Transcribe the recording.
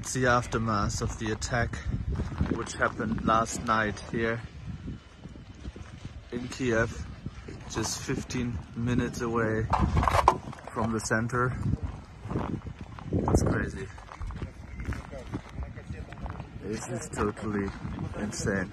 It's the aftermath of the attack which happened last night here in Kiev, just 15 minutes away from the center. That's crazy. This is totally insane.